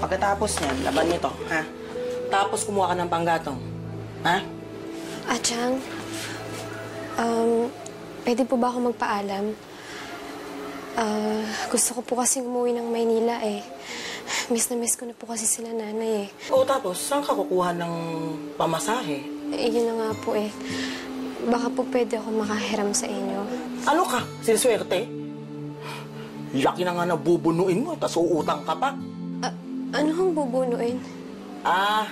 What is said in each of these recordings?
Pagkatapos niyan, laban nito, ha? Tapos kumuha ka ng panggatong. Ha? Achang, um, pwede po ba ako magpaalam? Ah, gusto ko po kasing umuwi ng Maynila eh. Miss na miss ko na po kasi sila nanay eh. O tapos, saan ka kukuha ng pamasahe? Eh, yun na nga po eh. Baka po pwede ako makahiram sa inyo. Ano ka? Siniswerte? Laki na nga na bubunuin mo, tapos uutang ka pa. Ano hong bubunuin? Ah,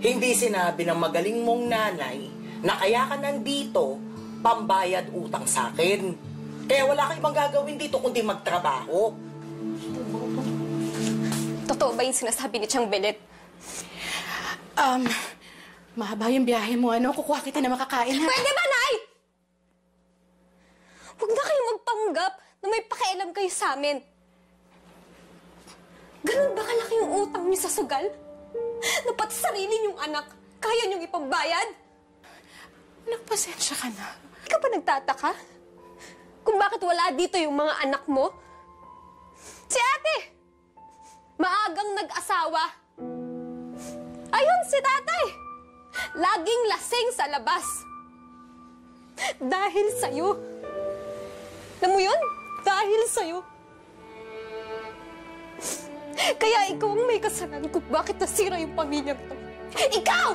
hindi sinabi ng magaling mong nanay na kaya ka nandito, pambayad utang sa akin. Kaya wala kang ibang gagawin dito kundi magtrabaho. Totoo ba yung sinasabi ni Chang Benet? Um, mahaba yung biyahe mo, ano? Kukuha kita na makakain, ha? Pwede ba, Nay? Huwag na kayong magpanggap na may pakialam kayo sa amin. Ganun ba kalaki yung utang niyo sa sugal? Na pati sarili niyong anak, kaya niyong ipambayad? Nagpasensya ka na. Hindi ka ba nagtataka? Kung bakit wala dito yung mga anak mo? Si ate! Maagang nag-asawa. Ayun, si tatay! Laging lasing sa labas. Dahil sa'yo. Alam mo yun? Dahil sa'yo. Kaya ikaw ang may kasalanan kung bakit nasira yung pamilya to. Ikaw!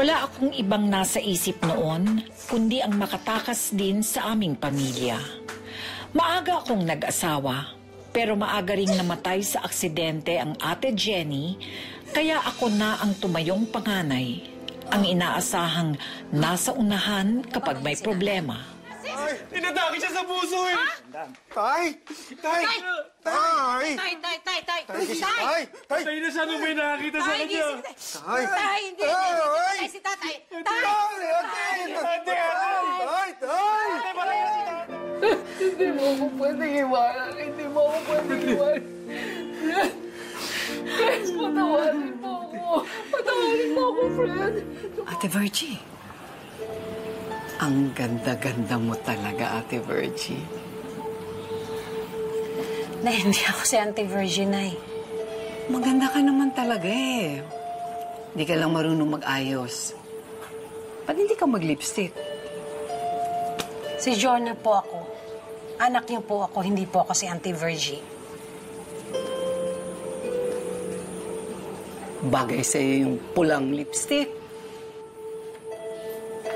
Wala akong ibang nasa isip noon, kundi ang makatakas din sa aming pamilya. Maaga akong nag-asawa, pero maaga ring namatay sa aksidente ang ate Jenny, kaya ako na ang tumayong panganay, ang inaasahang nasa unahan kapag may problema. Ay, tinatake siya sa puso eh. Tay! Tay! Tay! Tay! Tay, tay, tay, tay! Tay! Tay! Tay! Tayo na siya nung may nakakita sa Tay, kanya. Tay! Tay, hindi, Tay! hindi, hindi, Ay! tay, si tatay! Tay! Tay! Tay! Tay! Hindi mo ako pwedeng iwanan. Hindi mo ako pwedeng iwanan. Friends, patawarin mo ako. Patawarin mo ako, friend. Ate Virgie. Ang ganda-ganda mo talaga, Ate Virgie. Na hindi ako si Auntie Virgin ay. Maganda ka naman talaga eh. Hindi ka lang marunong mag-ayos. Ba't hindi ka mag-lipstick? Si Jonah po ako. Anak niyo po ako, hindi po ako si Auntie Virgie. Bagay sa'yo yung pulang lipstick.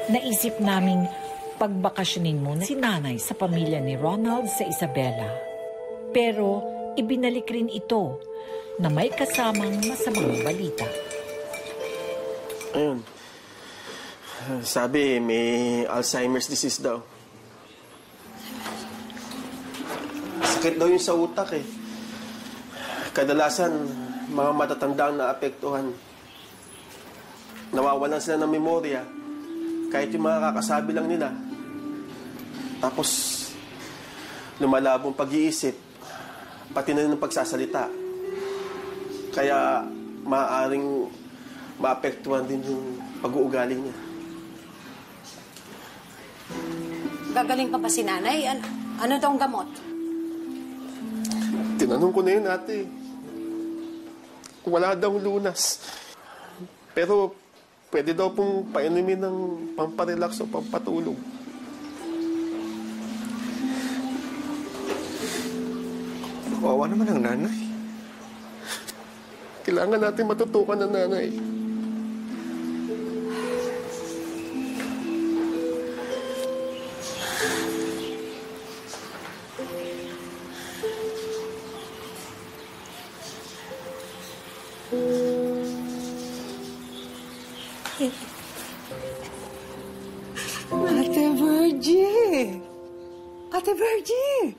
Naisip naming pagbakasyonin muna si nanay sa pamilya ni Ronald sa Isabela. Pero ibinalik rin ito na may kasamang masamang balita. Ayun. Sabi, may Alzheimer's disease daw. Sakit daw yun sa utak eh. Kadalasan, mga matatanda ang naapektuhan. Nawawalan sila ng memorya. Kahit yung mga kakasabi lang nila. Tapos, lumalabong pag-iisip. Pati na rin ng pagsasalita. Kaya, maaaring maapektuhan din yung pag-uugali niya. Gagaling pa ba si nanay? Ano, ano daw ang gamot? Tinanong ko na yun, ate. Wala daw lunas. Pero pwede daw pong painumin ng pamparelax o pampatulog. Kawawa naman ang nanay. Kailangan natin matutukan ng nanay. Ate Virgie! Ate Virgie!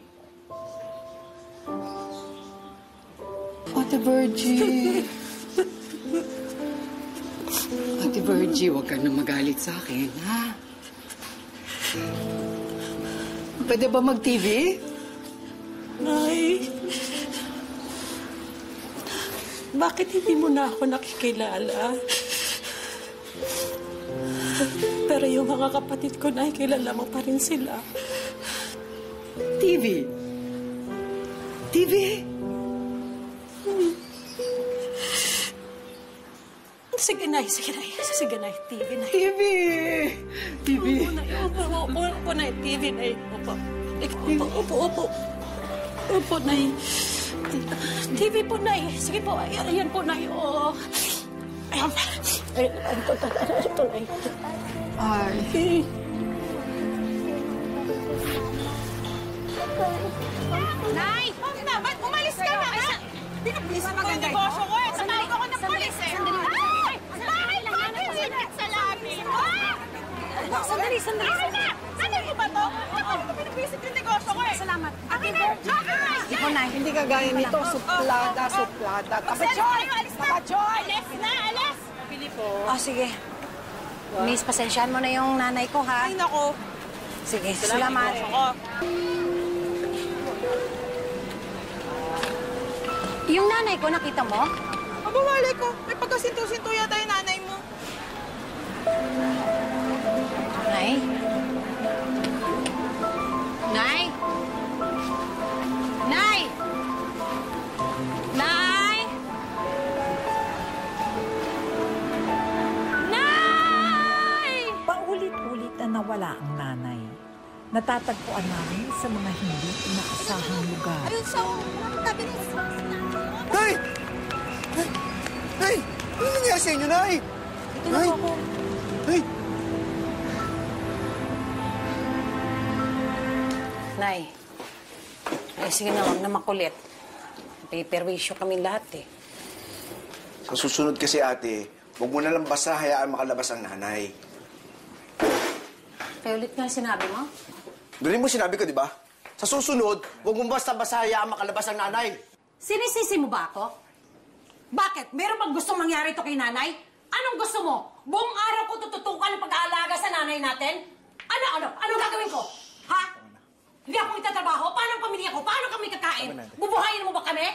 Ate Virgie! Ate Virgie, huwag ka na magalit sa akin, ha? Pwede ba mag-TV? Nay, bakit hindi mo na ako nakikilala? Pero yung mga kapatid ko, Nay, kilala mo pa rin sila. TV? TV! Sige, Nay. Sige, Nay. Sige, Nay. TV, Nay. TV! TV! Opo. Opo, opo, opo, Nay. TV, Nay. Opo. Opo, opo, opo. Opo, Nay. TV po, Nay. Sige po. Ayan, po, Nay. Oo. Ayan. Ayan, ito, ito, Nay. Ay, Nay! Huwag na! Ba't umalis ka na, ha? Pinabilis mo yung negosyo ko eh. Sandali ko ng polis eh. Ay! Bakit ba pinipit sa labi mo? Sandali, sandali, Akin na! Ano ko ba to? Bakit ko pinipisit yung negosyo ko eh? Salamat. Akin na! Akin na! Hindi hindi kagaya nito, suplada, suplada. Pasensya kayo! Alis na! Oh, sige. Miss, pasensyaan mo na yung nanay ko, ha? Ay, nako. Sige, salamat. Yung nanay ko, nakita mo? Aba, wala ko. May pagkasinto-sinto yata yung nanay mo. Nay? Nay? Nawala ang nanay. Natatagpuan namin sa mga hindi inaasahang lugar. Ayun sa tabi ni Nay! Nay! Nay! Ano nangyari sa inyo, Nay? Nay! Nay! Nay. Ay, sige na, huwag na makulit. May perwisyo kami lahat eh. Sa susunod kasi, ate, huwag mo na lang basta hayaan makalabas ang nanay. Kaya ulit nga sinabi mo? Doon mo sinabi ko, di ba? Sa susunod, huwag mo basta-basta hayaan makalabas ang nanay. Sinisisi mo ba ako? Bakit? Meron bang gustong mangyari to kay nanay? Anong gusto mo? Buong araw ko tututukan ang pag-aalaga sa nanay natin? Ano, ano? Anong gagawin ko? Ha? Hindi ako itatrabaho? Paano ang pamilya ko? Paano kami kakain? Bubuhayin mo ba kami?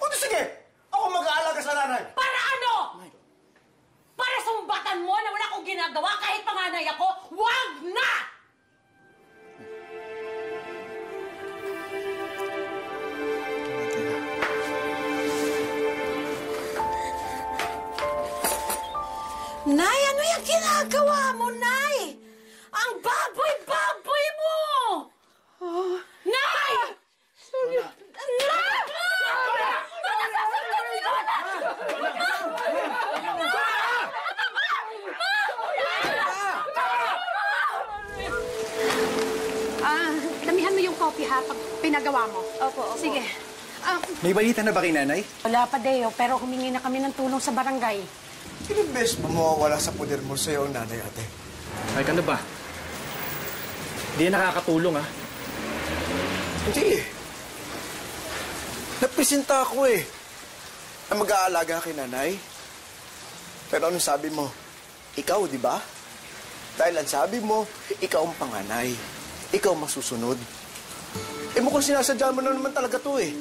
O di sige! Ako mag-aalaga sa nanay! Para ano? Para sumbatan mo na wala akong ginagawa ha pag pinagawa mo. Opo, opo. Sige. Ah, May balita na ba kay nanay? Wala pa, Deo, pero humingi na kami ng tulong sa barangay. Ilang beses ba mawawala sa poder mo sa'yo ang nanay, ate? Ay, ano ba? Hindi yan nakakatulong, ah. Hindi eh. Napresenta ako eh. Na mag-aalaga kay nanay. Pero anong sabi mo? Ikaw, di ba? Dahil ang sabi mo, ikaw ang panganay. Ikaw masusunod. Eh mukhang sinasadya mo na naman talaga to eh.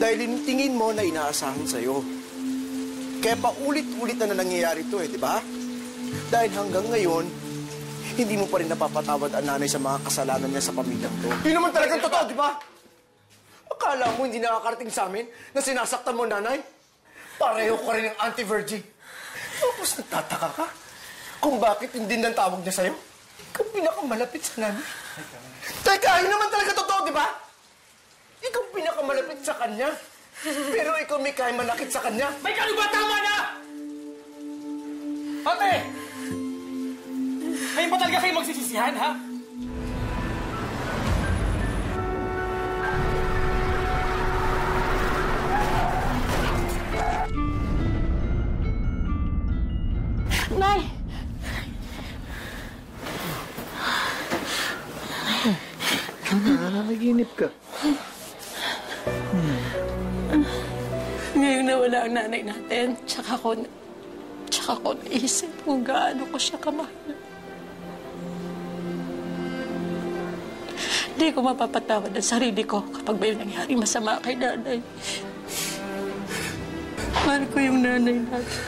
Dahil tingin mo na inaasahan sa'yo. Kaya paulit-ulit na na nangyayari to eh, di ba? Dahil hanggang ngayon, hindi mo pa rin napapatawad ang nanay sa mga kasalanan niya sa pamilyang to. Yun naman talagang totoo, di ba? Akala mo hindi nakakarating sa amin na sinasaktan mo nanay? Pareho ka rin ng anti-virgin. Tapos nagtataka ka kung bakit hindi nang tawag niya sa'yo? Ikaw pinakamalapit sa nanay. Teka, yun naman talaga totoo, di ba? Ikaw pinakamalapit sa kanya. Pero ikaw may kaya manakit sa kanya. May kano ba? Tama na! Ate! Kayo ba talaga kayo magsisisihan, ha? Nanay natin, tsaka ko, tsaka ko naisip kung gaano ko siya kamahal. Hindi ko mapapatawad ang sarili ko kapag may nangyari masama kay nanay. Mahal ko yung nanay natin.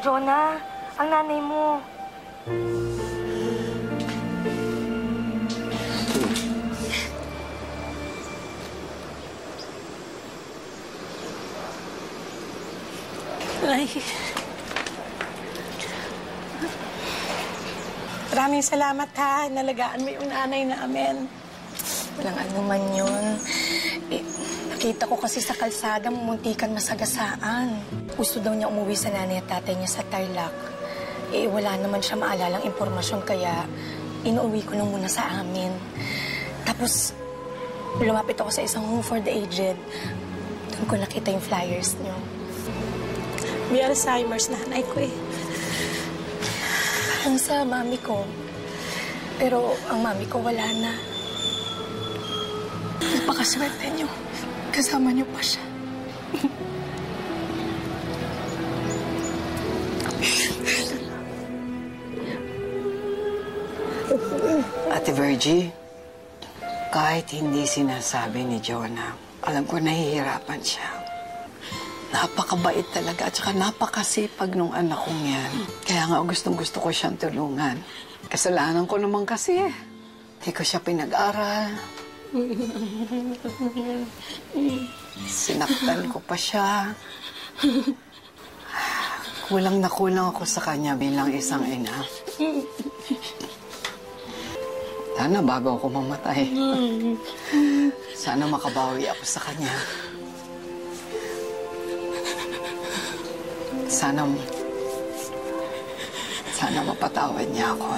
Jonah, ang nanay mo. Ay. Maraming salamat ha. Nalagaan mo yung nanay namin. Walang ano man yun. Eh, nakita ko kasi sa kalsada, muntikan masagasaan. Gusto daw niya umuwi sa nanay at tatay niya sa Tarlac. Eh, wala naman siya maalalang impormasyon, kaya inuwi ko na muna sa amin. Tapos, lumapit ako sa isang home for the aged. Doon ko nakita yung flyers niyo. May Alzheimer's nanay ko eh. Parang sa mami ko. Pero ang mami ko wala na. Napakaswerte niyo. Kasama niyo pa siya. Ate Virgie, kahit hindi sinasabi ni Jonah, alam ko nahihirapan siya. Napakabait talaga at saka napakasipag nung anak kong yan. Kaya nga gustong gusto ko siyang tulungan. Kasalanan ko naman kasi eh. Hindi ko siya pinag-aral. Sinaktan ko pa siya. Kulang na kulang ako sa kanya bilang isang ina. Sana bago ako mamatay. Sana makabawi ako sa kanya. Sana... Sana mapatawad niya ako.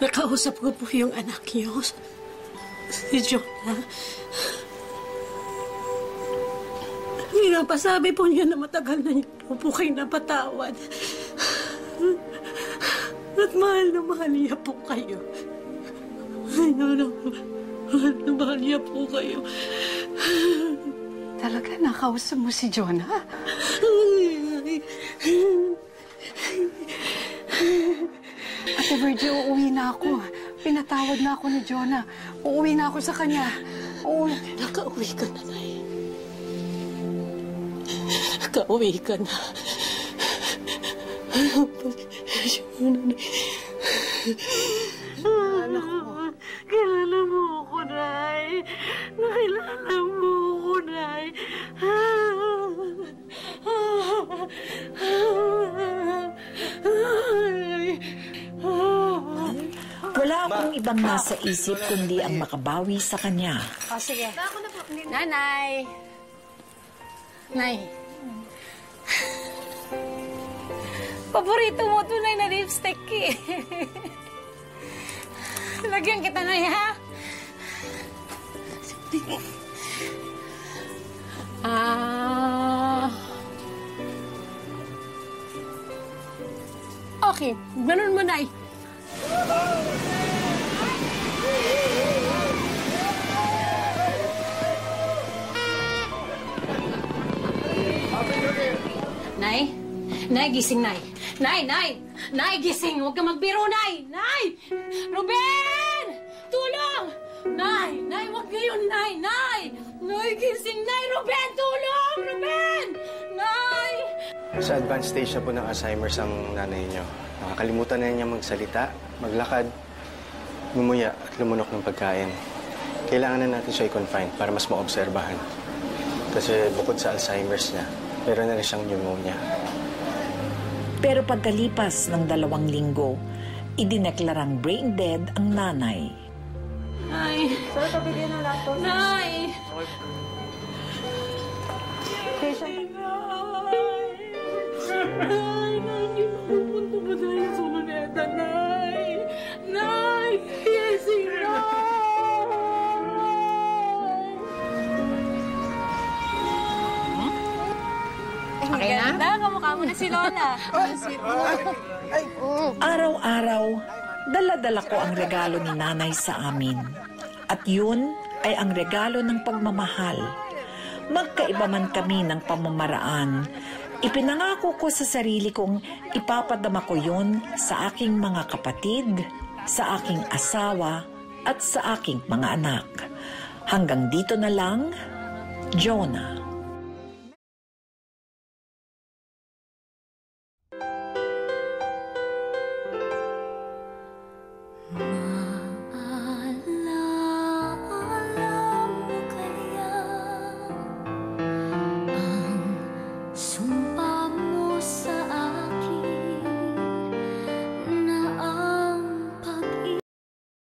Nakausap ko po yung anak niyo, si Jonah. Pinapasabi po niya na matagal na niyo po, kayo napatawad. At mahal na mahal niya po kayo. Mahal na mahal na mahal niya po kayo. Talaga, nakausap mo si Jonah? Ate Virgie, uuwi na ako. Pinatawad na ako ni Jonah. Uuwi na ako sa kanya. Uuwi. Nakauwi ka na, Nay. Nakauwi ka na. Anak ko. Kilala mo ako, Nay. Nakilala mo ako, Nay. Wala akong ibang nasa isip kundi ang makabawi sa kanya. O, sige. Nanay. Nay. Paborito mo tunay na lipstick eh. Lagyan kita, Nay, ha? Ah... Okay, ganun mo, Nay. Nay? Nay, gising, Nay. Nay, Nay! Nay, gising! Huwag ka magbiro, Nay! Nay! Ruben! Tulong! Nay! Nay, huwag ngayon, Nay! Nay! Nay, gising, Nay! Ruben, tulong! Ruben! Nay! Sa advanced stage na po ng Alzheimer's ang nanay niyo. Nakakalimutan na niya magsalita, maglakad, lumuya at lumunok ng pagkain. Kailangan na natin siya i-confine para mas maobserbahan. Kasi bukod sa Alzheimer's niya, meron na rin siyang pneumonia. Pero pagkalipas ng dalawang linggo, idineklarang brain dead ang nanay. Nay! Sir, pabigyan na lang to. Nay! Nay, Kamukha mo na si Lola. Araw-araw, dala-dala ko ang regalo ni nanay sa amin. At yun ay ang regalo ng pagmamahal. Magkaiba man kami ng pamamaraan, ipinangako ko sa sarili kong ipapadama ko yun sa aking mga kapatid, sa aking asawa, at sa aking mga anak. Hanggang dito na lang, Jonah.